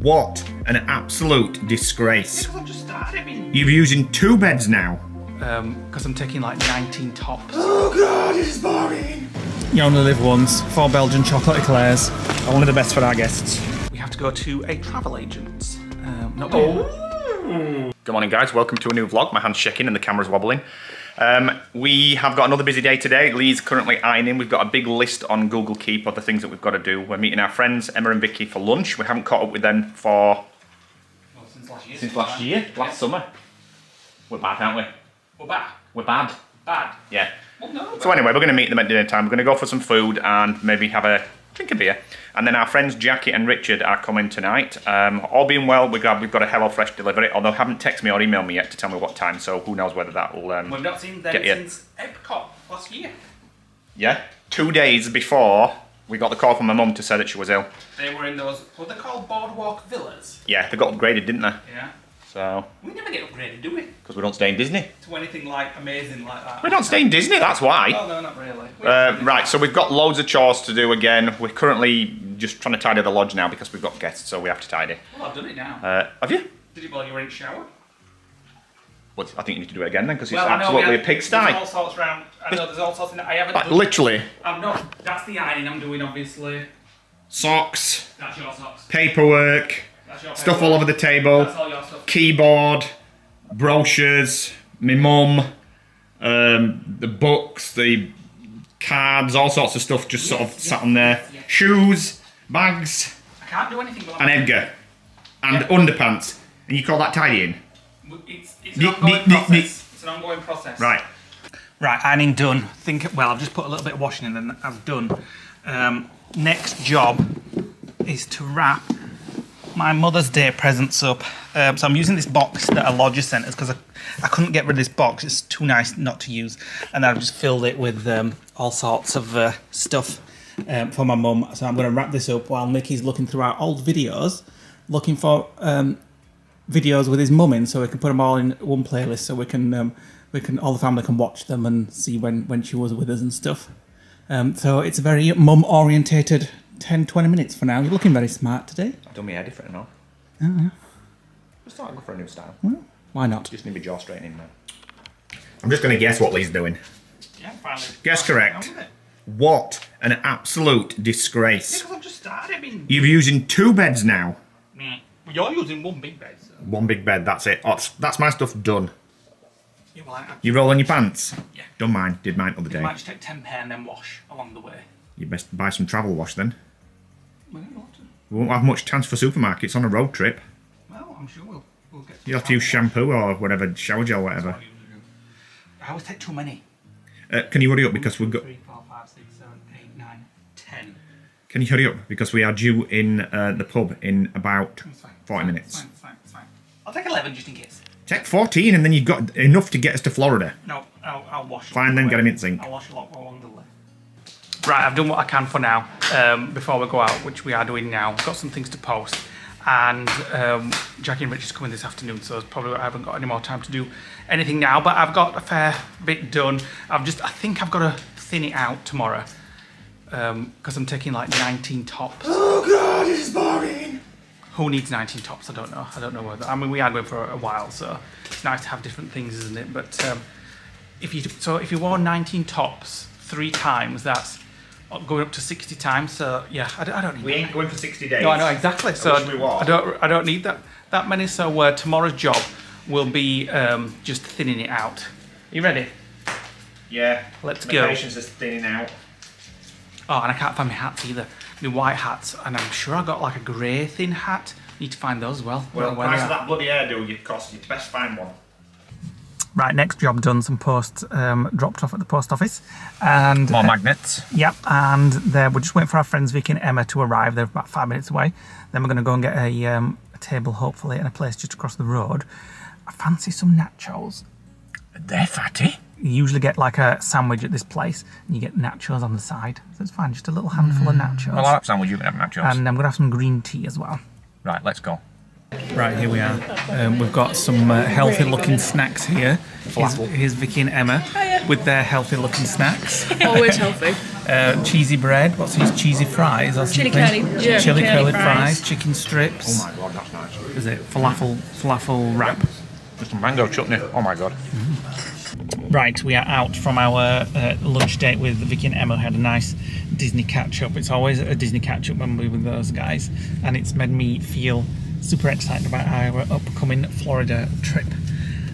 What an absolute disgrace. Because I've just started. You're using two beds now. um, because I'm taking like 19 tops. Oh god, this is boring. You only live once. Four Belgian chocolate eclairs. Only the best for our guests. We have to go to a travel agent. Um, not oh. Good morning, guys. Welcome to a new vlog. My hand's shaking and the camera's wobbling. Um, we have got another busy day today. Leigh's currently ironing. We've got a big list on Google Keep of the things that we've got to do. We're meeting our friends Emma and Vicky for lunch. We haven't caught up with them for since last year. since last year, last summer. We're bad, aren't we? We're back. We're bad. Bad. Yeah. Well, no. So anyway, we're going to meet them at dinner time. We're going to go for some food and maybe have a drink of beer. And then our friends Jackie and Richard are coming tonight. Um, all being well, we've got, we've got a HelloFresh delivery, although haven't texted me or emailed me yet to tell me what time, so who knows whether that will... Um, We've not seen them Get you. since Epcot last year. yeah, two days before we got the call from my mum to say that she was ill. They were in those, what they called boardwalk villas. Yeah, they got upgraded, didn't they? Yeah. So, We never get upgraded, do we? because we don't stay in Disney. To anything like amazing like that. We don't stay in Disney, that's why. Oh, no, not really. Uh, right, so we've got loads of chores to do again. We're currently just trying to tidy the lodge now because we've got guests, so we have to tidy. Well, I've done it now. Uh, have you? Did it while you were in the shower? Well, I think you need to do it again then, because it's Well, I know we absolutely a pigsty. There's all sorts round. I know there's all sorts in. I haven't Like, literally, I'm not. That's the ironing I'm doing, obviously. socks, That's your socks. paperwork, stuff all over the table, That's all your stuff. keyboard, brochures, my mum, um, the books, the cards, all sorts of stuff just sort of Yes, sat yes, on there. yes, yes. Shoes, bags, I can't do anything. But and Edgar, and Yeah. underpants. And you call that tidying? It's, it's an ongoing neat, neat, process. neat. It's an ongoing process. Right. Right, ironing done. Think well, I've just put a little bit of washing in and I've done. Um, next job is to wrap my Mother's Day presents up. Um, so I'm using this box that a lodger sent us because I, I couldn't get rid of this box. It's too nice not to use, and I've just filled it with um, all sorts of uh, stuff um, for my mum. So I'm going to wrap this up while Mickey's looking through our old videos, looking for um, videos with his mum in, so we can put them all in one playlist, so we can um, we can all the family can watch them and see when when she was with us and stuff. Um, so it's a very mum orientated 10 20 minutes for now. You're looking very smart today. I've done my hair different now. Oh, just thought I'd go for a new style. Well, Why not? Just need my jaw straightening now. I'm just going to guess what Leigh's doing. Yeah, finally. Guess correct. What an absolute disgrace. Because I've just started. I mean, You're using two beds now. meh. you're using one big bed. So. One big bed, that's it. Oh, that's, that's my stuff done. Yeah, well, I, I You roll on your pants? Yeah. Done mine, did mine other you day. might just take 10 pair and then wash along the way. You best buy some travel wash then. Well, you want to- We won't have much chance for supermarkets on a road trip. well, I'm sure we'll, we'll get. You'll have to use shampoo or whatever, shower gel, whatever. I always take too many. Uh, can you hurry up because we've got... Three, four, five, six, seven, eight, nine, ten. Can you hurry up because we are due in uh, the pub in about fine. 40 It's minutes. fine, fine, fine. I'll take 11 just in case. Take 14 and then you've got enough to get us to Florida. No, I'll, I'll wash. Fine, then, get. 'em in sync. I'll wash a lot along the. Right, I've done what I can for now um, before we go out, which we are doing now. I've Got some things to post, and um, Jackie and Rich is coming this afternoon, so it's probably I haven't got any more time to do anything now. But I've got a fair bit done. I've just I think I've got to thin it out tomorrow because I'm taking like 19 tops. Oh god, this is boring. Who needs 19 tops? I don't know. I don't know whether. I mean, we are going for a while, so it's nice to have different things, isn't it? But um, if you so if you wore 19 tops three times, that's going up to 60 times. So yeah, I don't, I don't need. We that. ain't going for 60 days. No, I know exactly. So were. I don't. I don't need that that many. So uh, tomorrow's job will be um, just thinning it out. Are you ready? Yeah. Let's My go. patience is thinning out. Oh, and I can't find my hats either. My white hats, and I'm sure I got like a grey thin hat. Need to find those as well. Well, price of that bloody hairdo you cost, you'd best find one. Right, next job done. Some posts um, dropped off at the post office, and More magnets. Yep, and there we're just waiting for our friends Vicky and Emma to arrive. They're about five minutes away. Then we're going to go and get a, um, a table, hopefully, and a place just across the road. I fancy some nachos. They're fatty. You usually get like a sandwich at this place, and you get nachos on the side. So it's fine, just a little handful of nachos. Well, I'll have sandwich, you can have nachos. and I'm going to have some green tea as well. right, let's go. Right, here we are. Um, we've got some uh, healthy looking snacks here. Here's, here's Vicky and Emma. with their healthy looking snacks. Always healthy. Uh, cheesy bread. What's these cheesy fries? Or Chili something? curly- yeah, chili curly curly fries. fries. chicken strips. Oh my god, that's nice. Is it falafel falafel wrap? With some mango chutney. Oh my god. Right, we are out from our uh, lunch date with Vicky and Emma. Had a nice Disney catch up. It's always a Disney catch up when we're with those guys, and it's made me feel super excited about our upcoming Florida trip.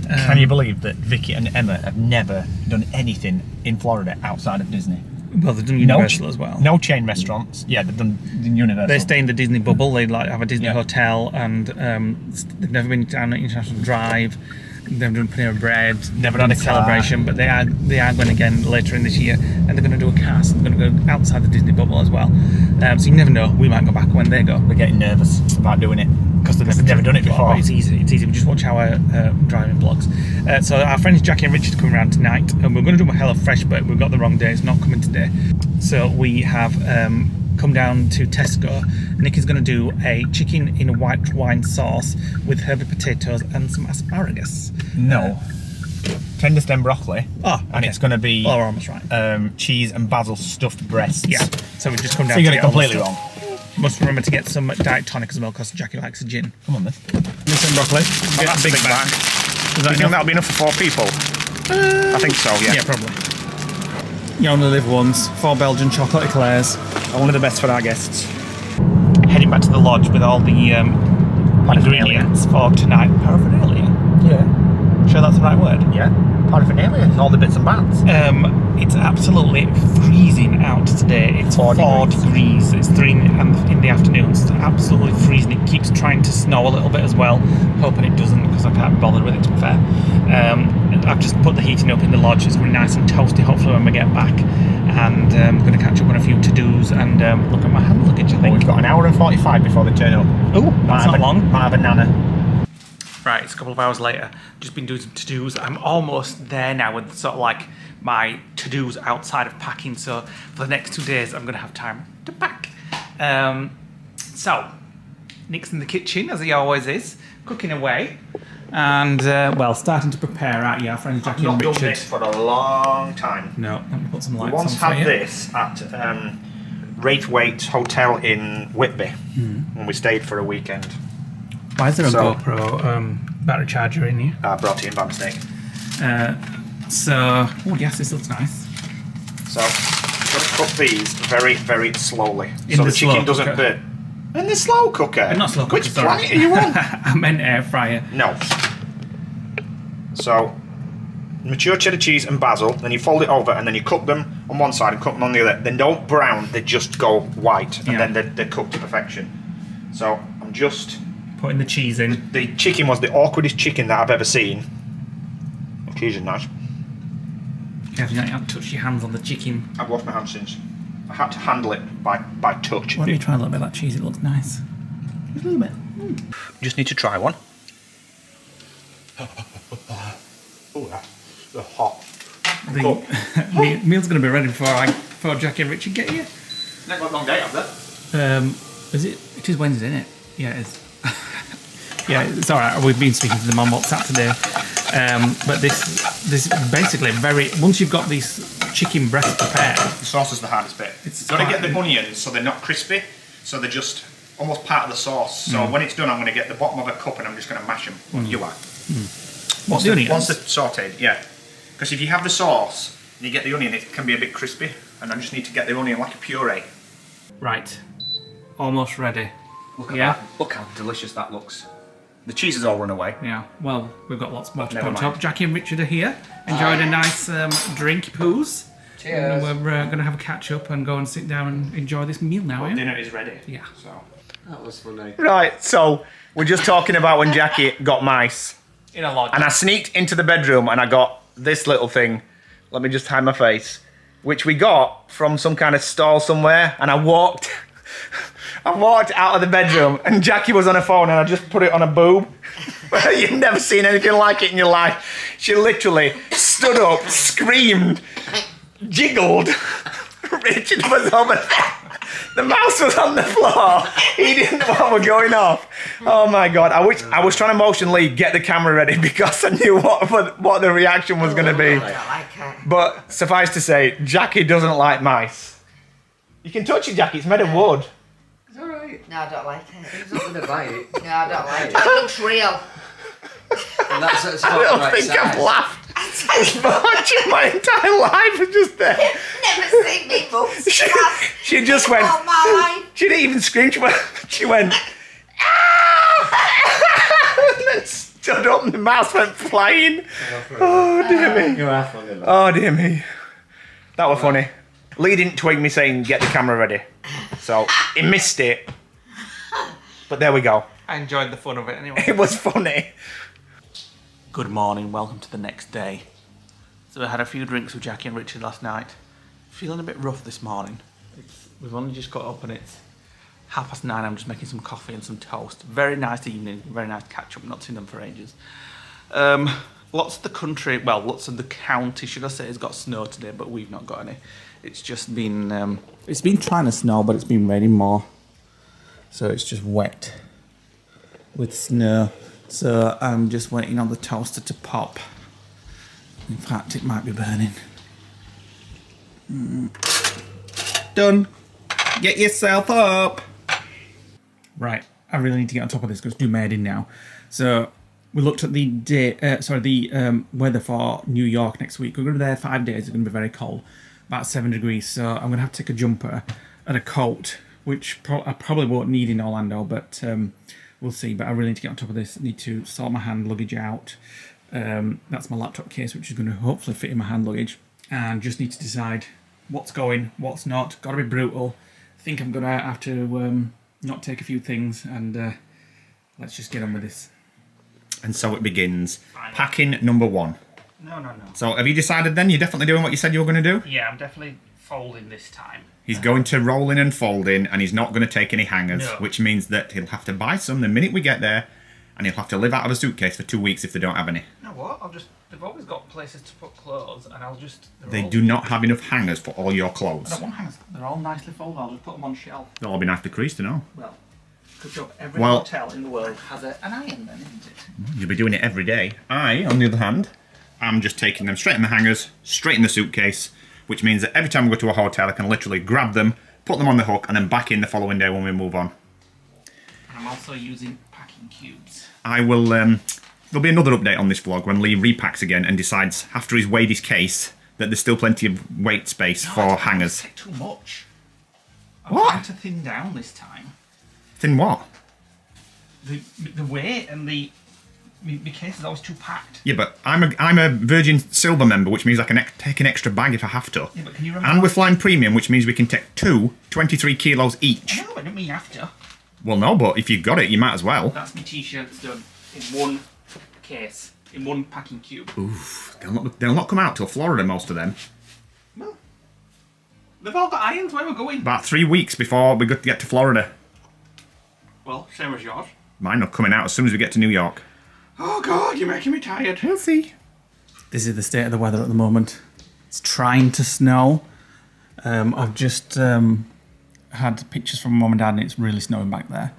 Can you believe that Vicky and Emma have never done anything in Florida outside of Disney? Well, they've done No, Universal as well. No chain restaurants. Yeah, they've done the Universal. They stay in the Disney bubble. They like have a Disney Yeah. hotel, and um, they've never been down an international drive. They've done Panera Bread. Never done a car. celebration, but they are they are going again later in this year, and they're going to do a cast. They're going to go outside the Disney bubble as well. Um, so you never know. We might go back when they go. We're getting nervous about doing it because they've never done it before. It's easy. It's easy. We just watch our uh, driving vlogs. Uh, so our friends Jackie and Richard are coming around tonight, and we're going to do a hell HelloFresh, but we've got the wrong day. It's not coming today. So we have um, come down to Tesco. Nick is going to do a chicken in a white wine sauce with herby potatoes and some asparagus. No. Tender stem broccoli. Oh, And it's going to be Oh, we're almost right. um, cheese and basil stuffed breasts. Yeah. So we've just come down. So you got it get all the completely wrong. Must remember to get some diet tonic as well because Jackie likes a gin. Come on then. Listen, broccoli. Oh, that's a big bag. Is Do that you think that'll be enough for four people? I think so, yeah. Yeah, probably. You only live once. Four Belgian chocolate eclairs. Only the best for our guests. heading back to the lodge with all the um, ingredients for tonight. Paraphernalia. Yeah. Sure, that's the right word. Yeah. Paraphernalia. All the bits and bats. Um, it's absolutely freezing out today. It's four, Four degrees. It's three in the, in the afternoon. It's absolutely freezing. It keeps trying to snow a little bit as well. Hoping it doesn't because I can't be bothered with it. To be fair, um, I've just put the heating up in the lodge. It's going to be nice and toasty. Hopefully when we get back, and um, going to catch up on a few to dos and um, look at my hand luggage. I think. We've got an hour and 45 before they turn up. Oh, that's not a- long. Might have a nana. Right, it's a couple of hours later. Just been doing some to dos. I'm almost there now with sort of like my to dos outside of packing. So for the next two days, I'm going to have time to pack. Um, so, Nick's in the kitchen, as he always is, cooking away. And, uh, well, starting to prepare out, yeah, our friends Jackie and Not done Richard. this for a long time. No, let me put some We lights once on for had you. this at um, Raithwaite Hotel in Whitby Hmm. when we stayed for a weekend. Why is there a So- GoPro um, battery charger in here? I brought it in by mistake. Uh, so, oh yes, this looks nice. So, just cook these very, very slowly. In so the the, chicken doesn't cooker. burn. In the slow cooker? Uh, not slow cooker, Which sorry. planet are you on? I meant air fryer. no. So, mature cheddar cheese and basil, then you fold it over and then you cook them on one side and cook them on the other. They don't brown, they just go white and Yeah. then they're, they're cooked to perfection. So, I'm just Putting the cheese in. The chicken was the awkwardest chicken that I've ever seen. The cheese is nice. You haven't touched your hands on the chicken? I've washed my hands since. I had to handle it by, by touch. Let me try a little bit of that cheese. It looks nice. Just a little bit. Just need to try one. oh, that's hot. The Cool. meal's going to be ready before I before Jackie and Richard get here. Never got a long day, have they? Um, is it? It is Wednesday, isn't it? Yeah, it is. Yeah, it's all right. We've been speaking to them on WhatsApp today. Um, but this this is basically very. Once you've got these chicken breasts prepared, The sauce is the hardest bit. It's Got to get the onions so they're not crispy, so they're just almost part of the sauce. So mm. when it's done, I'm going to get the bottom of a cup and I'm just going to mash them. Well, mm. you are. Mm. what's Once the the- onions? Once they're sauteed, yeah. Because if you have the sauce and you get the onion, it can be a bit crispy. And I just need to get the onion like a puree. Right, almost ready. Look Yeah. that. Look how delicious that looks. The cheese has all run away. Yeah, well, we've got lots more to Never put on mind. top. Jackie and Richard are here, enjoying a nice um, drink poos. Cheers. And we're uh, going to have a catch up and go and sit down and enjoy this meal now, yeah? Dinner is ready. Yeah. So. That was funny. Right, so we're just talking about when Jackie got mice. In a lodge. And I sneaked into the bedroom and I got this little thing. Let me just hide my face. Which we got from some kind of stall somewhere. And I walked. I walked out of the bedroom and Jackie was on her phone and I just put it on a boob. You've never seen anything like it in your life. She literally stood up, screamed, jiggled. Richard was over there. The mouse was on the floor. He didn't know what were going off. Oh my god! I wish I was trying to motion Leigh get the camera ready because I knew what what, the reaction was going to be. Oh, I don't like it. But suffice to say, Jackie doesn't like mice. You can touch it, Jackie. It's made of wood. It's. No, I don't like it. He's not gonna bite it. No, I don't like it. It looks real. And that's at I spot don't right think I've size. laughed as much in my entire life as just there. Never seen me move. She, she just went. All my life. She didn't even scream. She went. She went. "Ah!" and then stood up, and the mouse went flying. Oh dear me. You are funny. man. Oh dear me. That was funny. Leigh didn't twig me saying get the camera ready, so he missed it. But there we go. I enjoyed the fun of it anyway. It was funny. Good morning, welcome to the next day. So I had a few drinks with Jackie and Richard last night. Feeling a bit rough this morning. It's, we've only just got up and it's half past nine. I'm just making some coffee and some toast. Very nice evening, very nice catch up. Not seen them for ages. Um, lots of the country, well, lots of the county, should I say, has got snow today, but we've not got any. It's just been, um, it's been trying to snow, but it's been raining more. So it's just wet with snow. So I'm just waiting on the toaster to pop. In fact, it might be burning. Mm. Done. Get yourself up. Right, I really need to get on top of this because it's due made in now. So we looked at the day, uh, sorry, the um, weather for New York next week. We're going to be there five days. It's going to be very cold, about seven degrees. So I'm going to have to take a jumper and a coat, which pro- I probably won't need in Orlando, but um, we'll see. But I really need to get on top of this. I need to sort my hand luggage out. Um, that's my laptop case, which is going to hopefully fit in my hand luggage, and just need to decide what's going, what's not. Got to be brutal. I think I'm going to have to um, not take a few things and uh, let's just get on with this. And so it begins. Packing number one. No, no, no. So have you decided then? You're definitely doing what you said you were going to do? Yeah, I'm definitely folding this time. He's going to roll in and fold in, and he's not going to take any hangers, No. which means that he'll have to buy some the minute we get there, and he'll have to live out of a suitcase for two weeks if they don't have any. You know what? I'll just. They've always got places to put clothes, and I'll just. they're all- do not have enough hangers for all your I clothes. don't want hangers. They're all nicely folded. I'll just put them on shelf. They'll all be nice to crease to know. Well, good job. Every Well- hotel in the world has a, an iron, then, isn't it? Mm, you'll be doing it every day. I, on the other hand, am just taking them straight in the hangers, straight in the suitcase, which means that every time we go to a hotel, I can literally grab them, put them on the hook, and then back in the following day when we move on. I'm also using packing cubes. I will. Um, there'll be another update on this vlog when Leigh repacks again and decides, after he's weighed his case, that there's still plenty of weight space No, for hangers. to too much. I'm What? trying to thin down this time. Thin what? The the weight and the my, my case is always too packed. Yeah, but I'm a I'm a Virgin Silver member, which means I can take an extra bag if I have to. Yeah, but can you remember? And we're flying premium, which means we can take two 23 kilos each. No, I don't mean after. Well, no, but if you've got it, you might as well. That's my t-shirts done in one case, in one packing cube. They'll not, they'll not come out till Florida, most of them. Well, they've all got irons. Where we're going? About three weeks before we get get to Florida. Well, same as yours. Mine are coming out as soon as we get to New York. Oh God, you're making me tired. We'll see. This is the state of the weather at the moment. It's trying to snow. Um, I've just um, had pictures from mum and dad, and it's really snowing back there.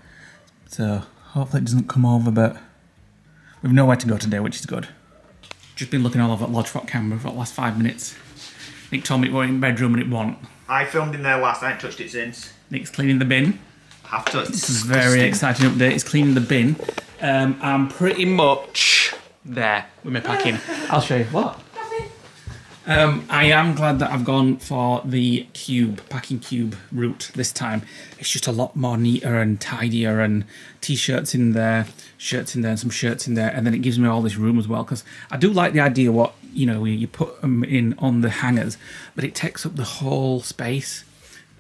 So hopefully it doesn't come over, but we've nowhere to go today, which is good. Just been looking all over at Lodge Rock camera for the last five minutes. Nick told me it went in the bedroom and it won't. I filmed in there last night, touched it since. Nick's cleaning the bin. Have to. This is a very exciting update. He's cleaning the bin. Um, I'm pretty much there with my packing. I'll show you. What? Um, I am glad that I've gone for the cube, packing cube route this time. It's just a lot more neater and tidier and t-shirts in there, shirts in there, and some shirts in there, and then it gives me all this room as well. Because I do like the idea what you know you put them in on the hangers, but it takes up the whole space.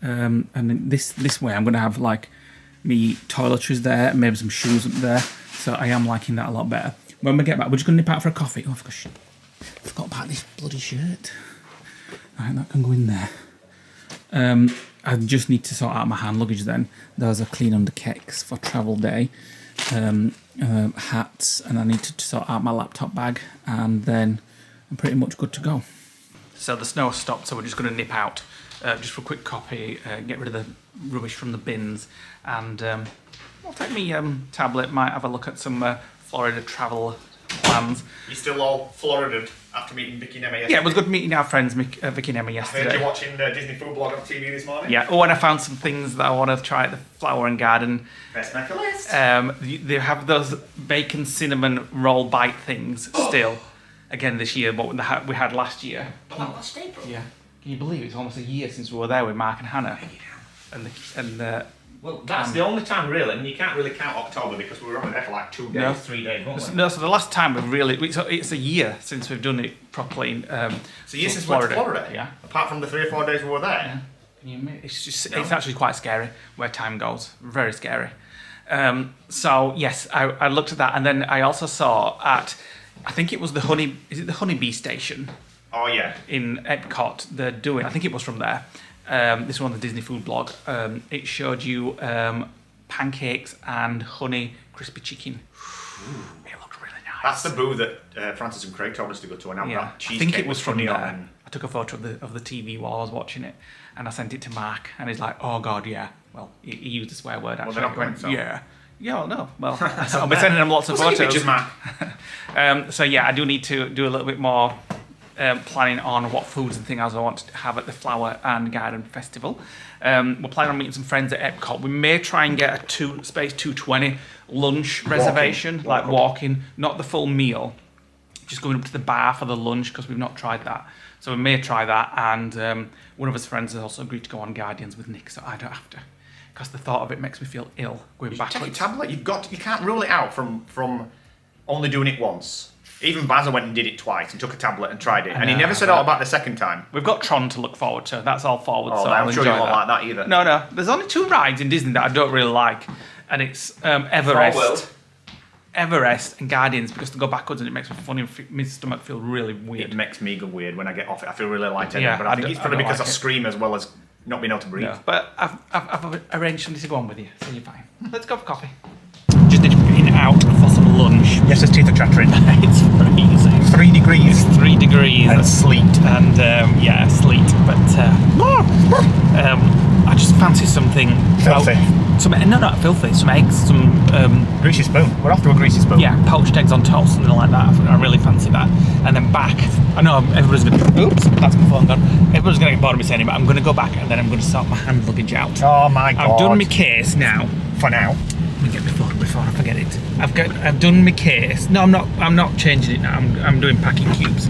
Um, and this this way, I'm going to have like me toiletries there, maybe some shoes up there. So I am liking that a lot better. When we get back, we're just going to nip out for a coffee. Oh, I've got. Forgot about this bloody shirt. Right, that can go in there. Um, I just need to sort out my hand luggage then. Those are clean under kecks for travel day. Um, um, hats, and I need to sort out my laptop bag, and then I'm pretty much good to go. So the snow has stopped, so we're just going to nip out. uh, just for a quick copy, uh, get rid of the rubbish from the bins, and um, I'll take me um, tablet. Might have a look at some uh, Florida travel plans. You're still all Floridaed after meeting Vicky and Emma yesterday? Yeah, it was good meeting our friends Mick, uh, Vicky and Emma Heard yesterday. you watching the Disney food blog on TV this morning? Yeah. Oh, and I found some things that I want to try at the Flower and Garden. Best make a list. Um, th- they have those bacon cinnamon roll bite things still. Again this year, but we had- we had last year. Last April. Yeah. Can you believe it's almost a year since we were there with Mark and Hannah? And the, and uh, Well, that's the only time really, and you can't really count October because we were only there for like two days, No. three days, weren't we? no, so the last time we've really it's, it's a year since we've done it properly. Um, So yes, for since we went to Florida. Yeah. Apart from the three or four days we were there. Can you ima- It's just it's actually quite scary where time goes. Very scary. Um, so yes, I, I looked at that, and then I also saw at I think it was the honey. Is it the honeybee station Oh yeah. in Epcot? They're doing. I think it was from there. Um, this one on the Disney food blog. Um, it showed you um, pancakes and honey crispy chicken. It looked really nice. That's the booth that uh, Francis and Craig told us to go to, and have Yeah, I think it was from there. on and- I took a photo of the of the TV while I was watching it, and I sent it to Mark, and he's like, "Oh God, yeah." Well, he, he used a swear word. Actually, they're not went, going, so. Yeah. Yeah, well, no. Well, I'll be sending them lots of photos. pictures? Um, so yeah, I do need to do a little bit more um, planning on what foods and things I want to have at the Flower and Garden Festival. Um, we're planning on meeting some friends at Epcot. We may try and get a two space 220 lunch reservation, like walking, not the full meal, just going up to the bar for the lunch because we've not tried that. So we may try that. And um, one of his friends has also agreed to go on Guardians with Nick, so I don't have to. Because the thought of it makes me feel ill going Take your backwards. tablet. You've got. You can't rule it out from from only doing it once. Even Basil went and did it twice and took a tablet and tried it, and he never said but- all about the second time. We've got Tron to look forward to. That's all forward. Oh, so I'm I'll sure you enjoy won't like that either. No, no. There's only two rides in Disney that I don't really like, and it's um, Everest, World. Everest, and Guardians because they go backwards and it makes me funny. My stomach feel really weird. It makes me go weird when I get off it. I feel really lightheaded, Yeah, but I, I think don't- it's I probably don't because like I it. scream as well as not being able to breathe. No, but I've, I've, I've arranged somebody to go on with you, so you're fine. Let's go for coffee. Just need to be in out for some lunch. Yes, his teeth are chattering. it's freezing. Three degrees. It's three degrees And sleet. and um, yeah, sleet. But uh, um, I just fancy something Filthy. oh, some no, not filthy. Some eggs, some um, Greasy spoon. We're off to a greasy spoon. yeah, poached eggs on toast, something like that. I really fancy that. And then back. I know everybody's gonna. Oops, that's my phone gone. Everybody's gonna get bored of me saying it, but I'm gonna go back and then I'm gonna sort my hand luggage out. Oh my god. I've done my case now. For now. Let me get my phone before I forget it. I've got. I've done my case. No, I'm not. I'm not changing it now. I'm. I'm doing packing cubes.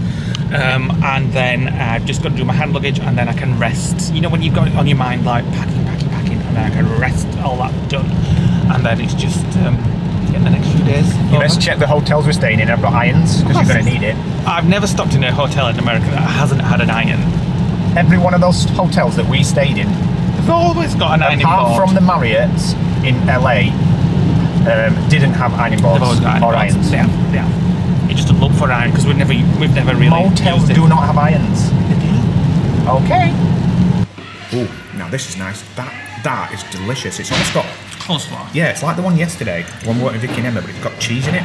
Um, and then I've just got to do my hand luggage, and then I can rest. You know when you've got it on your mind, like packing, packing, packing, and then I can rest all that done, and then it's just um, getting the next few days. You best check the hotels we're staying in. I've got irons because you're going to need it. I've never stopped in a hotel in America that hasn't had an iron. Every one of those hotels that we stayed in, They've always got an iron apart from the Marriott's in LA, um, didn't have ironing boards They've always got iron or boards. irons. They have, they have. You just look for an iron because we've never, we've never really. Motels used it. do not have irons. Okay. Ooh, now this is nice. That that is delicious. It's almost got Coleslaw. yeah, it's like the one yesterday, the one we went with Vicky and Emma, but it's got cheese in it,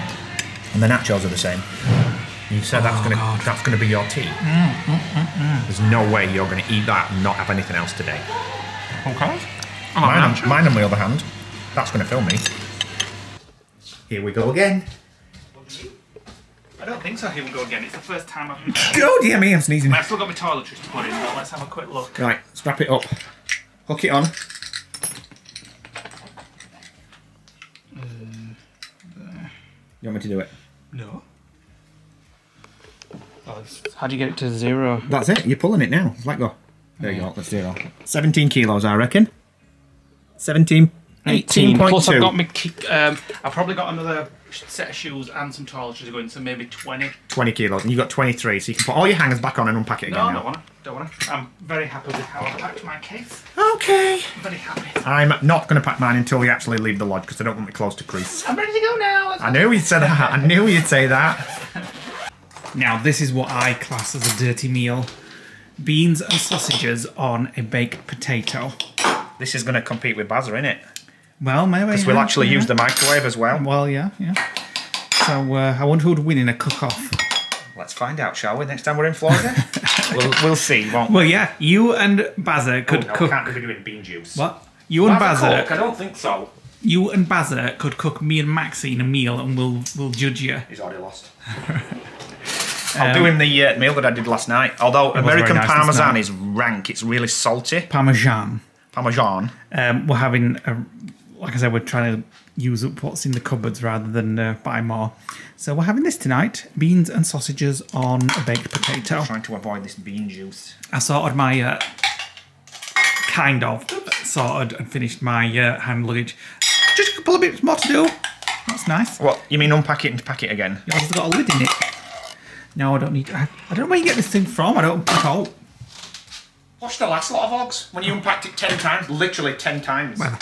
and the nachos are the same. You said that's oh, gonna God. that's gonna be your tea. Mm, mm, mm, There's no way you're gonna eat that and not have anything else today. Okay. Mine, on, mine on the other hand, that's gonna fill me. Here we go again. I don't think so. Here we go again. It's the first time I've. Oh dear me, I'm sneezing. I've still got my toiletries to put in, but let's have a quick look. Right, let's wrap it up. Hook it on. You want me to do it? No. How do you get it to zero? That's it. You're pulling it now. Let go. There you go. Let's do it 17 kilos, I reckon. 17. 18. Plus, I've got my. Um, I've probably got another set of shoes and some toiletries going, so maybe 20. 20 kilos. And you've got 23, so you can put all your hangers back on and unpack it again No, now. don't wanna. Don't wanna. I'm very happy with how I packed my case. Okay. I'm very happy. I'm not going to pack mine until we actually leave the lodge because I don't want me close to Chris. I'm ready to go now. Let's I knew you'd say that. I knew you'd say that. Now, this is what I class as a dirty meal beans and sausages on a baked potato. This is going to compete with Bazza, isn't it? Well, maybe. Because we'll actually use the microwave as well. Well, yeah, yeah. So, uh, I wonder who'd win in a cook off. Let's find out, shall we? Next time we're in Florida. we'll, we'll see. Won't we? Well, yeah, you and Bazza Oh, could no, cook. can't be doing bean juice. What? You and Bazza? I don't think so. you and Bazza could cook me and Maxine a meal, and we'll we'll judge you. He's already lost. I'll do him the uh, meal that I did last night. Although American nice Parmesan is rank, it's really salty. Parmesan. Parmesan. Um, we're having, a, like I said, we're trying to use up what's in the cupboards rather than uh, buy more. So we're having this tonight: beans and sausages on a baked potato. I'm Trying to avoid this bean juice. I sorted my uh, kind of sorted and finished my uh, hand luggage. Just a couple of bits more to do. That's nice. What? You mean unpack it and pack it again? Yours has got a lid in it. No, I don't need. I, I don't know where you get this thing from. I don't pick out. Watch the last lot of vlogs when you unpacked it ten times, literally ten times. Well.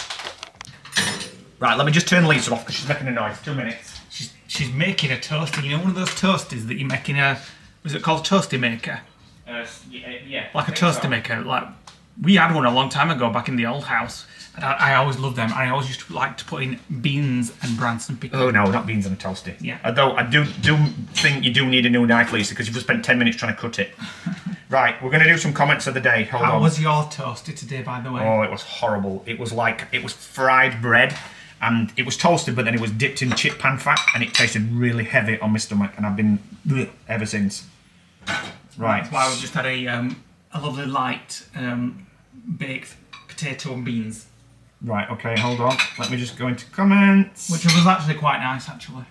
Right, let me just turn Lisa off because she's making a noise. Two minutes. She's she's making a toaster. You know, one of those toasters that you're making a. Was it called toasty maker? Uh, yeah, yeah. Like a toaster maker. Like we had one a long time ago back in the old house. And I, I always loved them. I always used to like to put in beans and Branston pickles. Oh no, not beans and a toasty. Yeah. Although I do do think you do need a new knife, Lisa, because you've just spent ten minutes trying to cut it. right, we're going to do some comments of the day. Hold How on. was your toaster today, by the way? Oh, it was horrible. It was like it was fried bread, and it was toasted, but then it was dipped in chip pan fat, and it tasted really heavy on my stomach, and I've been bleh ever since. Right. That's why we just had a um, a lovely light um, baked potato and beans, Right. Okay. Hold on. Let me just go into comments. which was actually quite nice actually.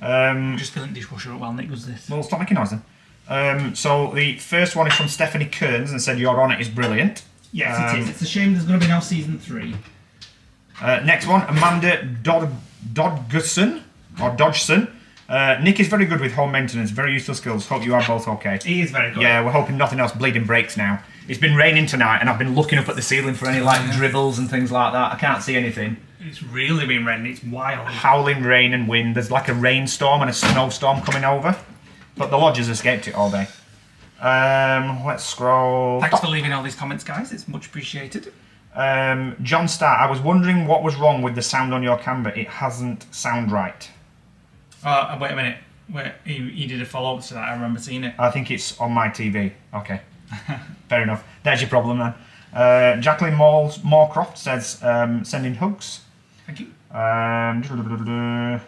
Um. Just filling the dishwasher up while Nick does this. Well, stop making noise then. Um, so the first one is from Stephanie Kearns and said Your Honor is brilliant. Yes, Um, it is. It's a shame there's going to be no season three. Uh, next one, Amanda Dod- Dodgson or Dodgson. Uh, Nick is very good with home maintenance, very useful skills. Hope you are both okay. He is very good. Yeah, we're hoping nothing else bleeding breaks now. It's been raining tonight, and I've been looking up at the ceiling for any like dribbles and things like that. I can't see anything. It's really been raining. It's wild. Howling rain and wind. There's like a rainstorm and a snowstorm coming over, but the lodgers escaped it all day. Um, let's scroll. Thanks for leaving all these comments, guys. It's much appreciated. Um, John Starr, I was wondering what was wrong with the sound on your camera. It hasn't sound right. Uh, wait a minute. Wait, he, he did a follow up to that. I remember seeing it. I think it's on my TV. Okay, fair enough. There's your problem then. Uh, Jacqueline Moores, Moorcroft says um, sending hugs. Thank you. Um,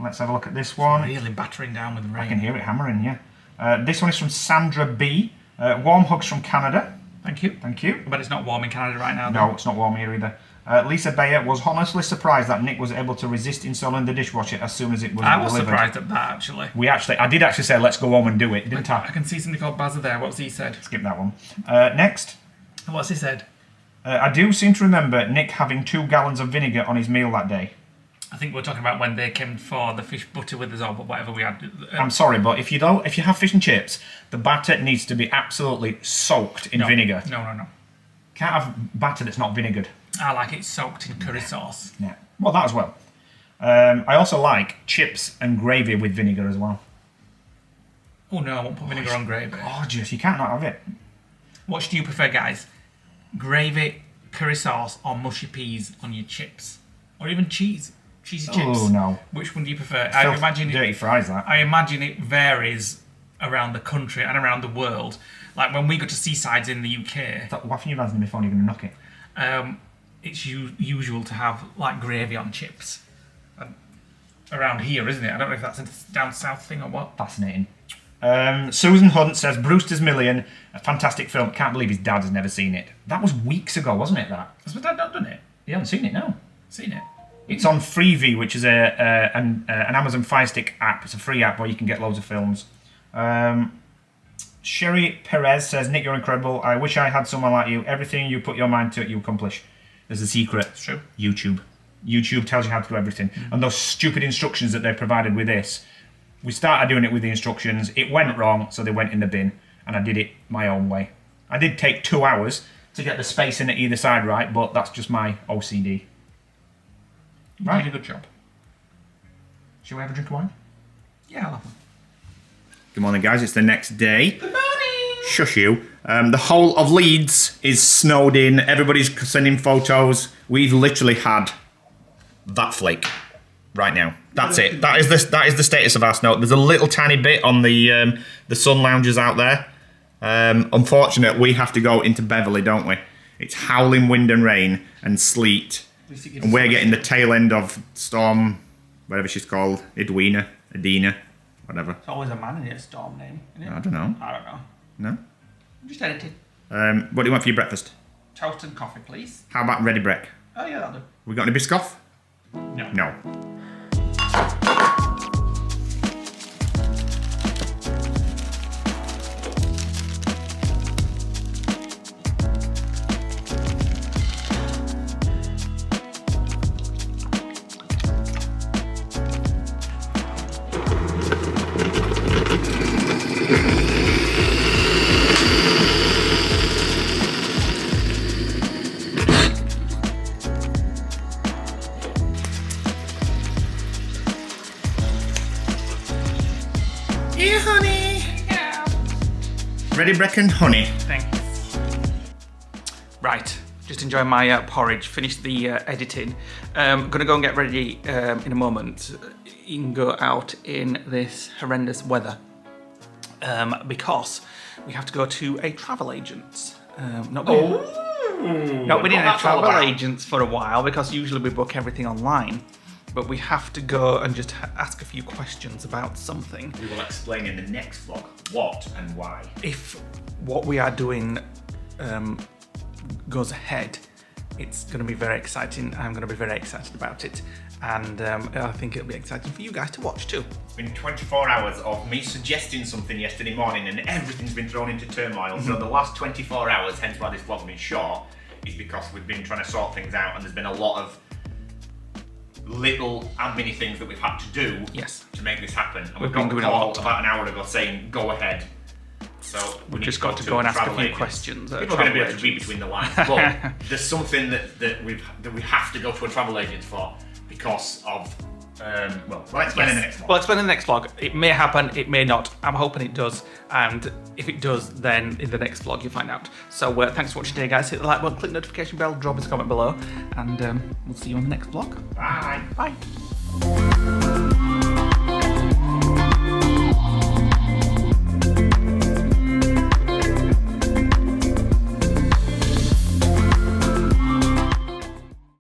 let's have a look at this one. Really battering down with the rain. I can hear it hammering. Yeah. Uh, this one is from Sandra B. Uh, warm hugs from Canada. Thank you. Thank you. But it's not warm in Canada right now. No, it's not warm here either. Uh, Lisa Bayer was honestly surprised that Nick was able to resist installing the dishwasher as soon as it was I was delivered. surprised at that actually. We actually, I did actually say let's go home and do it, didn't I I? can see something called Bazza there. What's he said? Skip that one. Uh, next, What's he said? uh, I do seem to remember Nick having two gallons of vinegar on his meal that day. I think we're talking about when they came for the fish butter with us or whatever we had. I'm sorry, but if you don't, if you have fish and chips, the batter needs to be absolutely soaked in no, vinegar. No, no, no. Can't have batter that's not vinegared. I like it soaked in curry sauce. Yeah. Well, that as well. Um, I also like chips and gravy with vinegar as well. Oh no, I won't put vinegar on gravy. Gorgeous. You can't not have it. What do you prefer, guys? Gravy, curry sauce, or mushy peas on your chips, or even cheese, cheesy chips? Oh no. Which one do you prefer? I imagine dirty it, fries. That. I imagine it varies around the country and around the world. Like when we go to seasides in the UK, Stop wafting your hands in before you're going to knock it. um, it's u- usual to have like gravy on chips. Um, around here, isn't it? I don't know if that's a down south thing or what. Fascinating. Um, Susan Hunt says Brewster's Million, a fantastic film. Can't believe his dad has never seen it. That was weeks ago, wasn't it? That Has my dad not done it? He hasn't seen it, no. Seen it? It's on Freevee, which is a, a an, an Amazon Fire Stick app. It's a free app where you can get loads of films. Um, Sherry Perez says, Nick, you're incredible. I wish I had someone like you. Everything you put your mind to, you accomplish. There's a secret. It's true. YouTube. YouTube tells you how to do everything. And those stupid instructions that they provided with this, we started doing it with the instructions. It went wrong, so they went in the bin, and I did it my own way. I did take two hours to get the spacing at either side right, but that's just my OCD. You Right. did a good job. Shall we have a drink of wine? Yeah, I'll have one. Good morning, guys. It's the next day. Good morning. Shush you. Um, the whole of Leeds is snowed in. Everybody's sending photos. We've literally had that flake. right now. That's it. That is the that is the status of our snow. There's a little tiny bit on the um, the sun loungers out there. Um, unfortunate, we have to go into Beverley, don't we? It's howling wind and rain and sleet, and we're getting the tail end of storm, whatever she's called, Edwina, Edina, whatever. It's always a man in it, storm name, isn't it? I don't know. I don't know. No. I'm just editing. Um, what do you want for your breakfast? Toast and coffee, please. How about Ready Brek? Oh yeah, that'll do. We got any Biscoff? No. No. Yeah, honey. Yeah. Ready Brecken? honey. Thanks. Right, just enjoying my uh, porridge. Finished the uh, editing. Um, gonna go and get ready um, in a moment. You can go out in this horrendous weather um, because we have to go to a travel agent. Um, not been, not been in a travel agent for a while because usually we book everything online. But we have to go and just ask a few questions about something. We will explain in the next vlog what and why. if what we are doing um, goes ahead, it's going to be very exciting. I'm going to be very excited about it, and um, I think it'll be exciting for you guys to watch too. It's been 24 hours of me suggesting something yesterday morning and everything's been thrown into turmoil. So the last 24 hours, hence why this vlog's been short, is because we've been trying to sort things out and there's been a lot of little and admin things that we've had to do Yes. to make this happen. And We've we've been got a about an hour ago saying go ahead. So we We've just to got to go and ask a few agents. questions People are going to be able to read between the lines. But there's something that, that we've that we have to go to a travel agent for because of um, well, we'll explain in the next one. Well, explain in the next vlog. It may happen, it may not. I'm hoping it does, and if it does, then in the next vlog you'll find out. So uh, thanks for watching today, guys. Hit the like button, click the notification bell, drop us a comment below, and um, we'll see you on the next vlog. Bye. Bye.